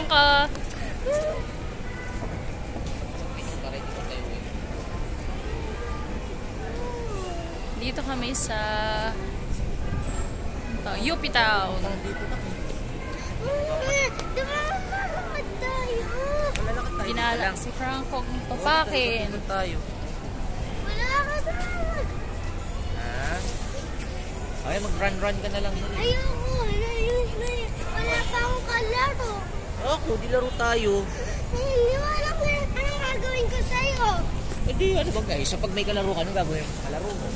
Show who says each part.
Speaker 1: Franco. Dito kami sa uh, UP Town. Pinala si Franco papakin.
Speaker 2: Doon tayo.
Speaker 3: Wala ka sa
Speaker 2: Ha? Ay, mag-run-run ka na lang.
Speaker 3: Ayoko. Ayoko. Wala pa akong kalaro.
Speaker 2: Ako, di laro tayo.
Speaker 3: Hindi mo alam na anong gagawin ko sa'yo.
Speaker 2: Eh di, ano ba guys? So pag may kalaro ka, ano gagawin mo? Kalaro mo.